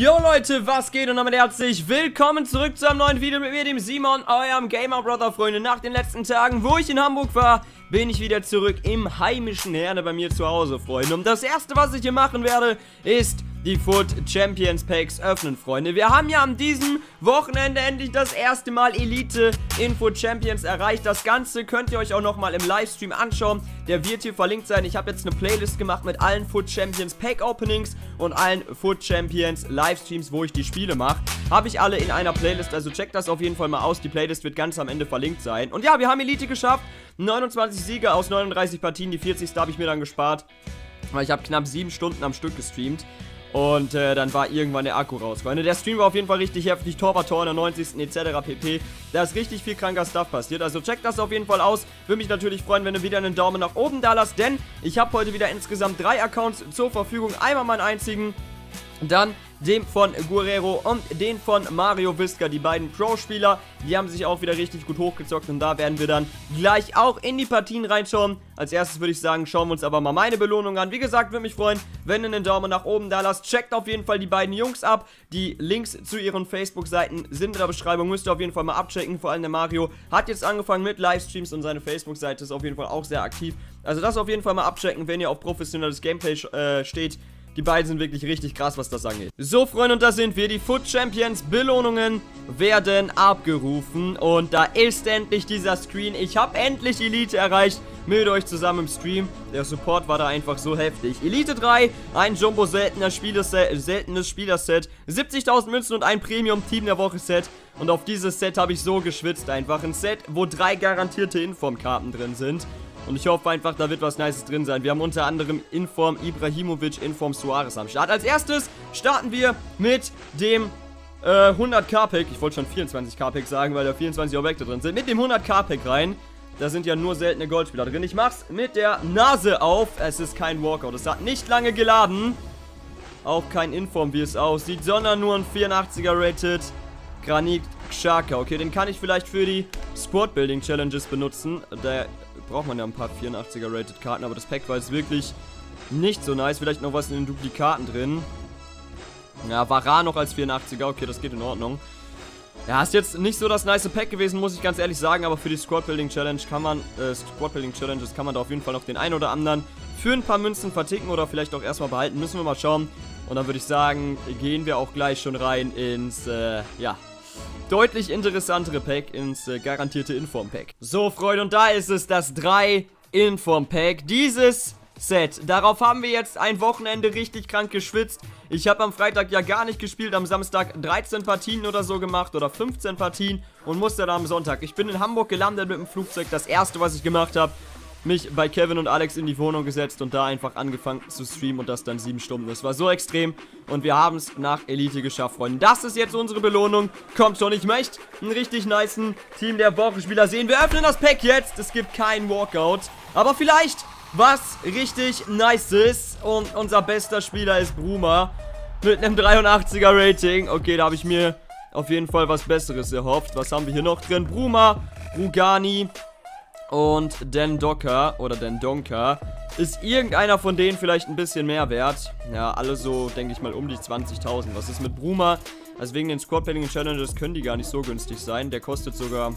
Jo Leute, was geht und damit herzlich willkommen zurück zu einem neuen Video mit mir, dem Simon, eurem Gamer Brother Freunde. Nach den letzten Tagen, wo ich in Hamburg war, bin ich wieder zurück im heimischen Herne bei mir zu Hause, Freunde. Und das erste, was ich hier machen werde, ist die Foot Champions Packs öffnen, Freunde. Wir haben ja an diesem Wochenende endlich das erste Mal Elite in Foot Champions erreicht. Das Ganze könnt ihr euch auch nochmal im Livestream anschauen. Der wird hier verlinkt sein. Ich habe jetzt eine Playlist gemacht mit allen Foot Champions Pack Openings und allen Foot Champions Livestreams, wo ich die Spiele mache. Habe ich alle in einer Playlist, also checkt das auf jeden Fall mal aus. Die Playlist wird ganz am Ende verlinkt sein. Und ja, wir haben Elite geschafft. 29 Siege aus 39 Partien. Die 40. habe ich mir dann gespart. Weil ich habe knapp 7 Stunden am Stück gestreamt. Und äh, dann war irgendwann der Akku raus. Freunde, der Stream war auf jeden Fall richtig heftig. Torwarttor in der 90. etc. pp. Da ist richtig viel kranker Stuff passiert. Also checkt das auf jeden Fall aus. Würde mich natürlich freuen, wenn du wieder einen Daumen nach oben da lasst. Denn ich habe heute wieder insgesamt drei Accounts zur Verfügung. Einmal meinen einzigen. Dann dem von Guerrero und den von Mario Visca, die beiden Pro-Spieler. Die haben sich auch wieder richtig gut hochgezockt und da werden wir dann gleich auch in die Partien reinschauen. Als erstes würde ich sagen, schauen wir uns aber mal meine Belohnung an. Wie gesagt, würde mich freuen, wenn ihr einen Daumen nach oben da lasst. Checkt auf jeden Fall die beiden Jungs ab. Die Links zu ihren Facebook-Seiten sind in der Beschreibung. Müsst ihr auf jeden Fall mal abchecken. Vor allem der Mario hat jetzt angefangen mit Livestreams und seine Facebook-Seite ist auf jeden Fall auch sehr aktiv. Also das auf jeden Fall mal abchecken, wenn ihr auf professionelles Gameplay äh, steht. Die beiden sind wirklich richtig krass, was das angeht. So, Freunde, und da sind wir. Die Foot Champions Belohnungen werden abgerufen. Und da ist endlich dieser Screen. Ich habe endlich Elite erreicht mit euch zusammen im Stream. Der Support war da einfach so heftig. Elite 3, ein Jumbo seltener Spielerset, seltenes Spielerset, 70.000 Münzen und ein Premium Team der Woche Set. Und auf dieses Set habe ich so geschwitzt einfach. Ein Set, wo drei garantierte Informkarten drin sind. Und ich hoffe einfach, da wird was Nices drin sein. Wir haben unter anderem Inform Ibrahimovic, Inform Suarez am Start. Als erstes starten wir mit dem äh, 100k-Pack. Ich wollte schon 24k-Pack sagen, weil da 24 Objekte drin sind. Mit dem 100k-Pack rein. Da sind ja nur seltene Goldspieler drin. Ich mach's mit der Nase auf. Es ist kein Walkout. Es hat nicht lange geladen. Auch kein Inform, wie es aussieht, sondern nur ein 84er Rated Granit Xhaka. Okay, den kann ich vielleicht für die Squad Building Challenges benutzen. Der braucht man ja ein paar 84er Rated Karten, aber das Pack war jetzt wirklich nicht so nice. Vielleicht noch was in den Duplikaten drin. Ja, Vara noch als 84er, okay, das geht in Ordnung. Ja, ist jetzt nicht so das nice Pack gewesen, muss ich ganz ehrlich sagen, aber für die Squad Building Challenge kann man, äh, Squad Building Challenges kann man da auf jeden Fall noch den einen oder anderen für ein paar Münzen verticken oder vielleicht auch erstmal behalten. Müssen wir mal schauen. Und dann würde ich sagen, gehen wir auch gleich schon rein ins, äh, ja, deutlich interessantere Pack ins äh, garantierte Inform-Pack. So, Freunde, und da ist es das 3 Inform-Pack. Dieses Set. Darauf haben wir jetzt ein Wochenende richtig krank geschwitzt. Ich habe am Freitag ja gar nicht gespielt, am Samstag 13 Partien oder so gemacht oder 15 Partien und musste dann am Sonntag. Ich bin in Hamburg gelandet mit dem Flugzeug. Das erste, was ich gemacht habe, mich bei Kevin und Alex in die Wohnung gesetzt und da einfach angefangen zu streamen und das dann sieben Stunden. Das war so extrem und wir haben es nach Elite geschafft, Freunde. Das ist jetzt unsere Belohnung. Kommt schon, ich möchte einen richtig niceen Team der Wochenspieler sehen. Wir öffnen das Pack jetzt. Es gibt keinen Walkout, aber vielleicht was richtig nice ist und unser bester Spieler ist Bruma mit einem 83er Rating. Okay, da habe ich mir auf jeden Fall was Besseres erhofft. Was haben wir hier noch drin? Bruma, Rugani, und Den Docker oder Den Donker. Ist irgendeiner von denen vielleicht ein bisschen mehr wert? Ja, alle so, denke ich mal, um die 20.000. Was ist mit Bruma? Also wegen den Squad Planning Challenges können die gar nicht so günstig sein. Der kostet sogar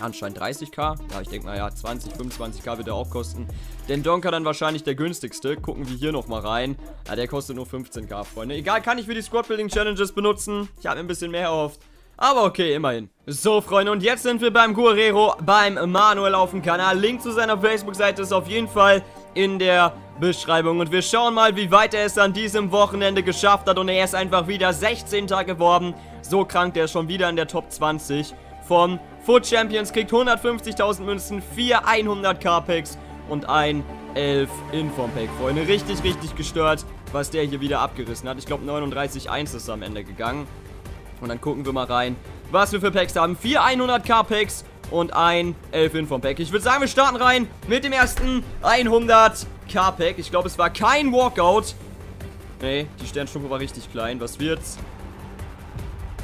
anscheinend 30k. Ja, ich denke mal, ja, 20, 25k wird er auch kosten. Den Donker dann wahrscheinlich der günstigste. Gucken wir hier nochmal rein. Ja, der kostet nur 15k, Freunde. Egal, kann ich für die Squad Building Challenges benutzen. Ich habe ein bisschen mehr erhofft. Aber okay, immerhin. So, Freunde, und jetzt sind wir beim Guerrero, beim Manuel auf dem Kanal. Link zu seiner Facebook-Seite ist auf jeden Fall in der Beschreibung. Und wir schauen mal, wie weit er es an diesem Wochenende geschafft hat. Und er ist einfach wieder 16. geworden. So krank, der ist schon wieder in der Top 20 von Foot Champions. Kriegt 150.000 Münzen, 4 100k-Packs und ein 11 Inform-Pack, Freunde. Richtig, richtig gestört, was der hier wieder abgerissen hat. Ich glaube, 39.1 ist am Ende gegangen. Und dann gucken wir mal rein, was wir für Packs haben. Vier 100k Packs und ein 11 Inform Pack. Ich würde sagen, wir starten rein mit dem ersten 100k Pack. Ich glaube, es war kein Walkout. Nee, die Sternstufe war richtig klein. Was wird's?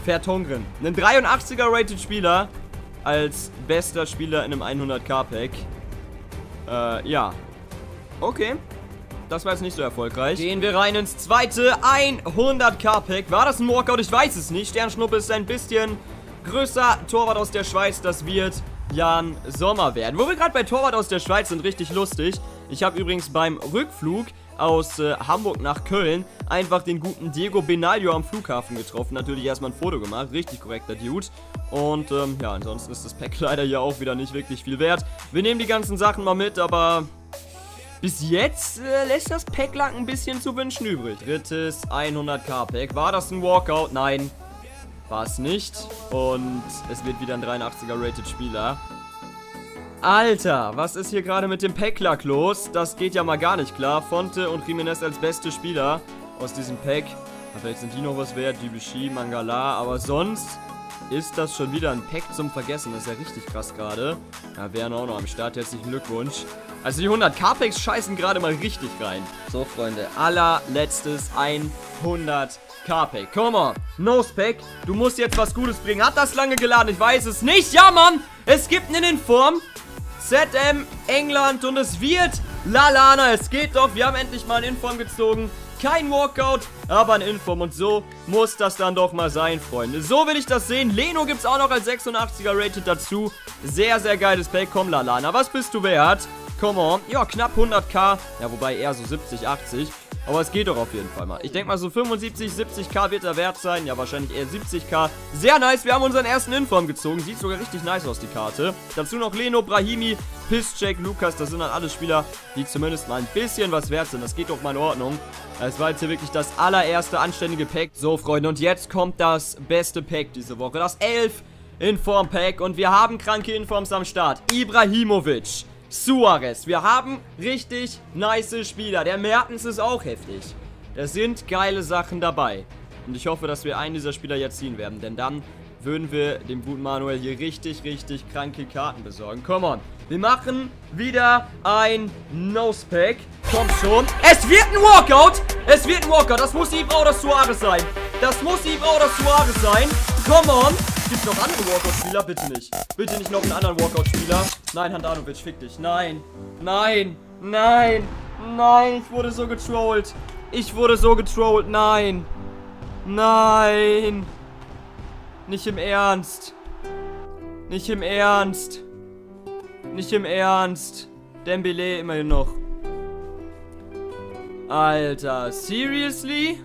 Vertongren. Ein 83er Rated Spieler als bester Spieler in einem 100k Pack. Äh, ja. Okay. Das war jetzt nicht so erfolgreich. Gehen wir rein ins zweite 100k-Pack. War das ein Walkout? Ich weiß es nicht. Sternschnuppe ist ein bisschen größer. Torwart aus der Schweiz, das wird Jan Sommer werden. Wo wir gerade bei Torwart aus der Schweiz sind, richtig lustig. Ich habe übrigens beim Rückflug aus äh, Hamburg nach Köln einfach den guten Diego Benaglio am Flughafen getroffen. Natürlich erstmal ein Foto gemacht, richtig korrekter Dude. Und ähm, ja, ansonsten ist das Pack leider hier auch wieder nicht wirklich viel wert. Wir nehmen die ganzen Sachen mal mit, aber bis jetzt äh, lässt das Packlack ein bisschen zu wünschen übrig. Drittes 100k-Pack. War das ein Walkout? Nein, war es nicht. Und es wird wieder ein 83er Rated Spieler. Alter, was ist hier gerade mit dem Packlack los? Das geht ja mal gar nicht klar. Fonte und Jimenez als beste Spieler aus diesem Pack. Vielleicht sind die noch was wert, Debussy, Mangala, aber sonst ist das schon wieder ein Pack zum Vergessen. Das ist ja richtig krass gerade. Ja, wären auch noch am Start. Herzlichen Glückwunsch. Also die 100k-Packs scheißen gerade mal richtig rein. So, Freunde, allerletztes 100k-Pack. Come on, Nose-Pack, du musst jetzt was Gutes bringen. Hat das lange geladen? Ich weiß es nicht. Ja, Mann, es gibt einen Inform. ZM, England und es wird Lalana. Es geht doch, wir haben endlich mal einen Inform gezogen. Kein Walkout, aber ein Inform. Und so muss das dann doch mal sein, Freunde. So will ich das sehen. Leno gibt es auch noch als 86er Rated dazu. Sehr, sehr geiles Pack. Komm, Lalana, was bist du wert? Come on. Ja, knapp 100k. Ja, wobei eher so 70, 80. Aber es geht doch auf jeden Fall mal. Ich denke mal so 75, 70k wird er wert sein. Ja, wahrscheinlich eher 70k. Sehr nice. Wir haben unseren ersten Inform gezogen. Sieht sogar richtig nice aus, die Karte. Dazu noch Leno, Brahimi, Piszczek, Lukas. Das sind dann alle Spieler, die zumindest mal ein bisschen was wert sind. Das geht doch mal in Ordnung. Es war jetzt hier wirklich das allererste anständige Pack. So, Freunde. Und jetzt kommt das beste Pack diese Woche. Das 11 Inform-Pack. Und wir haben kranke Informs am Start. Ibrahimovic. Suarez. Wir haben richtig nice Spieler. Der Mertens ist auch heftig. Da sind geile Sachen dabei. Und ich hoffe, dass wir einen dieser Spieler jetzt ziehen werden. Denn dann würden wir dem guten Manuel hier richtig, richtig kranke Karten besorgen. Come on. Wir machen wieder ein Nosepack. Kommt schon. Es wird ein Walkout. Es wird ein Walkout. Das muss Ibra oder Suarez sein. Das muss Ibra oder Suarez sein. Come on. Gibt noch andere Walkout-Spieler? Bitte nicht. Bitte nicht noch einen anderen Walkout-Spieler. Nein, Handanovic, fick dich. Nein. Nein. Nein. Nein, ich wurde so getrollt. Ich wurde so getrollt. Nein. Nein. Nicht im Ernst. Nicht im Ernst. Nicht im Ernst. Dembele immerhin noch. Alter, seriously?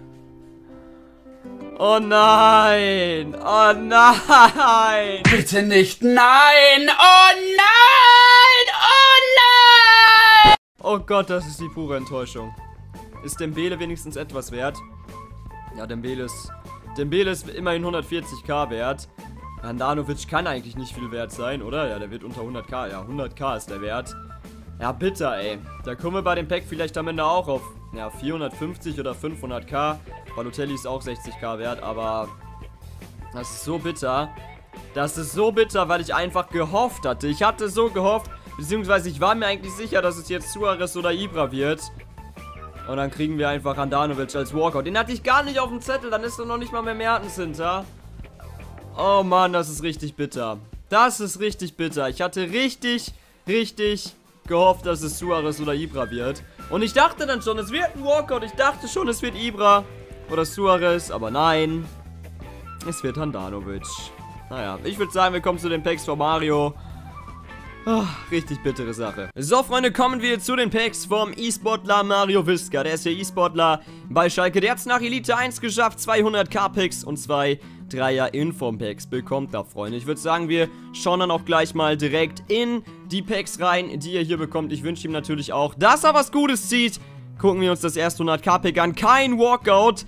Oh nein! Oh nein! Bitte nicht! Nein! Oh nein! Oh nein! Oh Gott, das ist die pure Enttäuschung. Ist Dembele wenigstens etwas wert? Ja, Dembele ist, Dembele ist immerhin 140k wert. Handanovic kann eigentlich nicht viel wert sein, oder? Ja, der wird unter 100k. Ja, 100k ist der Wert. Ja, bitter, ey. Da kommen wir bei dem Pack vielleicht am Ende auch auf ja, 450 oder 500k. Balotelli ist auch 60k wert, aber das ist so bitter. Das ist so bitter, weil ich einfach gehofft hatte. Ich hatte so gehofft, beziehungsweise ich war mir eigentlich sicher, dass es jetzt Suarez oder Ibra wird. Und dann kriegen wir einfach Andanovic als Walkout. Den hatte ich gar nicht auf dem Zettel, dann ist doch noch nicht mal mehr Mertens hinter. Oh Mann, das ist richtig bitter. Das ist richtig bitter. Ich hatte richtig, richtig gehofft, dass es Suarez oder Ibra wird. Und ich dachte dann schon, es wird ein Walkout. Ich dachte schon, es wird Ibra oder Suarez, aber nein. Es wird Handanovic. Naja, ich würde sagen, wir kommen zu den Packs von Mario. Oh, richtig bittere Sache. So, Freunde, kommen wir zu den Packs vom E-Sportler Mario Visca. Der ist der E-Sportler bei Schalke. Der hat es nach Elite 1 geschafft. 200 K-Packs und zwei Dreier Inform-Packs bekommt da, Freunde. Ich würde sagen, wir schauen dann auch gleich mal direkt in die Packs rein, die ihr hier bekommt. Ich wünsche ihm natürlich auch, dass er was Gutes zieht. Gucken wir uns das erste 100k-Pack an. Kein Walkout.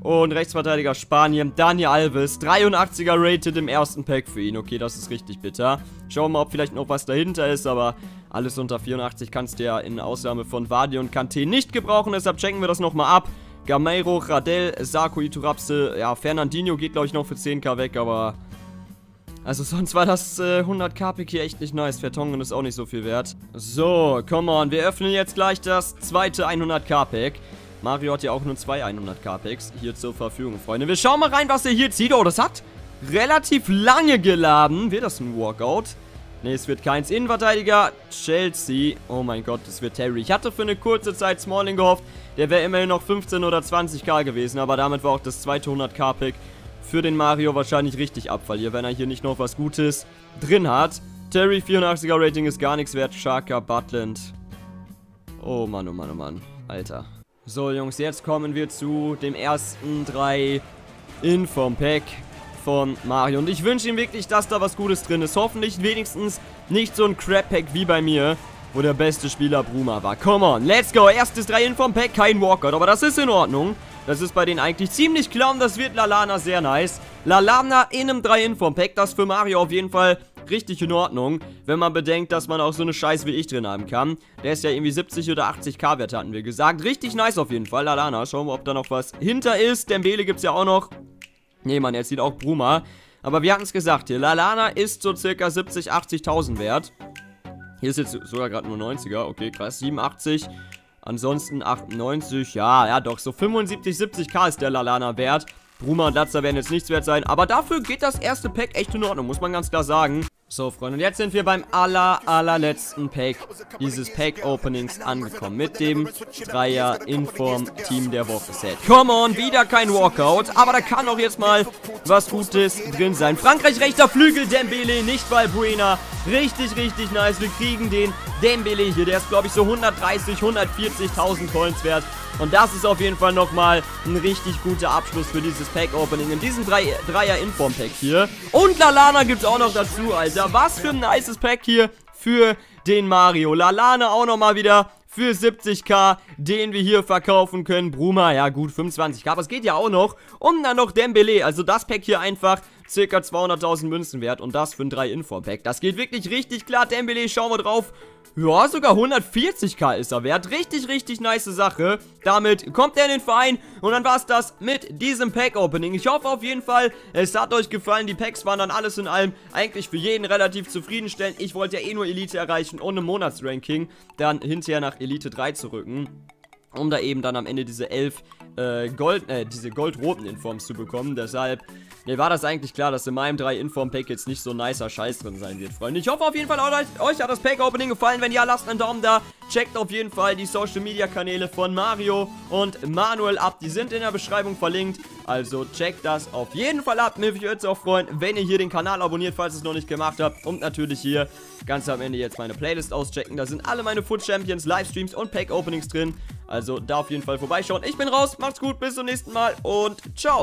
Und Rechtsverteidiger Spanien, Daniel Alves, 83er Rated im ersten Pack für ihn. Okay, das ist richtig bitter. Schauen wir mal, ob vielleicht noch was dahinter ist, aber alles unter 84 kannst du ja in Ausnahme von Wadi und Kante nicht gebrauchen. Deshalb checken wir das nochmal ab. Gameiro, Radel, Sarko, Iturapse, ja, Fernandinho geht, glaube ich, noch für 10k weg, aber... Also sonst war das äh, 100k-Pick hier echt nicht nice. Vertongen ist auch nicht so viel wert. So, come on. Wir öffnen jetzt gleich das zweite 100k-Pack. Mario hat ja auch nur zwei 100k-Packs hier zur Verfügung, Freunde. Wir schauen mal rein, was er hier zieht. Oh, das hat relativ lange geladen. Wird das ein Walkout? Ne, es wird keins. Innenverteidiger, Chelsea. Oh mein Gott, es wird Terry. Ich hatte für eine kurze Zeit Smalling gehofft. Der wäre immerhin noch 15 oder 20k gewesen. Aber damit war auch das zweite 100k-Pick für den Mario wahrscheinlich richtig Abfall hier, wenn er hier nicht noch was Gutes drin hat. Terry, 84er Rating ist gar nichts wert. Shaka, Butland. Oh Mann, oh Mann, oh Mann. Alter. So, Jungs, jetzt kommen wir zu dem ersten drei Inform-Pack von Mario. Und ich wünsche ihm wirklich, dass da was Gutes drin ist. Hoffentlich wenigstens nicht so ein Crap-Pack wie bei mir, wo der beste Spieler Bruma war. Come on, let's go. Erstes 3 in vom Pack, kein Walkout. Aber das ist in Ordnung. Das ist bei denen eigentlich ziemlich klar und das wird Lalana sehr nice. Lalana in einem 3 in vom Pack, das für Mario auf jeden Fall richtig in Ordnung, wenn man bedenkt, dass man auch so eine Scheiße wie ich drin haben kann. Der ist ja irgendwie 70 oder 80k wert, hatten wir gesagt. Richtig nice auf jeden Fall, Lalana. Schauen wir, ob da noch was hinter ist. Dembele gibt es ja auch noch. Nee, Mann, jetzt sieht auch Bruma. Aber wir hatten es gesagt hier. Lalana ist so circa 70, 80.000 wert. Hier ist jetzt sogar gerade nur 90er. Okay, krass. 87. Ansonsten 98. Ja, ja, doch. So 75, 70k ist der Lalana wert. Bruma und Latzer werden jetzt nichts wert sein. Aber dafür geht das erste Pack echt in Ordnung, muss man ganz klar sagen. So, Freunde, und jetzt sind wir beim aller, allerletzten Pack dieses Pack-Openings angekommen. Mit dem Dreier-Inform-Team der Woche Set. Come on, wieder kein Walkout. Aber da kann auch jetzt mal was Gutes drin sein. Frankreich rechter Flügel, Dembele, nicht Balbuena. Richtig, richtig nice. Wir kriegen den Dembele hier. Der ist, glaube ich, so 130, 140.000 Coins wert. Und das ist auf jeden Fall nochmal ein richtig guter Abschluss für dieses Pack-Opening in diesem Dreier-Inform-Pack hier. Und Lalana gibt es auch noch dazu, Alter. Was für ein nices Pack hier für den Mario. Lalana auch nochmal wieder für 70k, den wir hier verkaufen können. Bruma, ja gut, 25k, aber es geht ja auch noch. Und dann noch Dembele, also das Pack hier einfach circa 200.000 Münzen wert und das für ein 3-Info-Pack. Das geht wirklich richtig klar, Dembele, schauen wir drauf. Ja, sogar 140k ist er wert. Richtig, richtig nice Sache. Damit kommt er in den Verein. Und dann war es das mit diesem Pack-Opening. Ich hoffe auf jeden Fall, es hat euch gefallen. Die Packs waren dann alles in allem eigentlich für jeden relativ zufriedenstellend. Ich wollte ja eh nur Elite erreichen und im Monatsranking dann hinterher nach Elite 3 zu rücken um da eben dann am Ende diese elf äh, Gold, äh, diese goldroten Informs zu bekommen. Deshalb, mir war das eigentlich klar, dass in meinem 3 Inform-Pack jetzt nicht so nicer Scheiß drin sein wird, Freunde. Ich hoffe auf jeden Fall, euch, euch hat das Pack-Opening gefallen. Wenn ja, lasst einen Daumen da. Checkt auf jeden Fall die Social-Media-Kanäle von Mario und Manuel ab. Die sind in der Beschreibung verlinkt. Also checkt das auf jeden Fall ab. Mir würde es auch freuen, wenn ihr hier den Kanal abonniert, falls ihr es noch nicht gemacht habt. Und natürlich hier ganz am Ende jetzt meine Playlist auschecken. Da sind alle meine Foot Champions, Livestreams und Pack-Openings drin. Also da auf jeden Fall vorbeischauen. Ich bin raus, macht's gut, bis zum nächsten Mal und ciao.